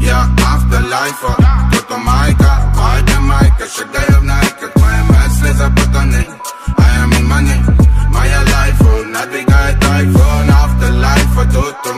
Я автолайфа, като майка, майка, майка, ще гледа в найка, твоя месли за пътане, I am in money, моя лайфа, надвигай тайфон, автолайфа, туто.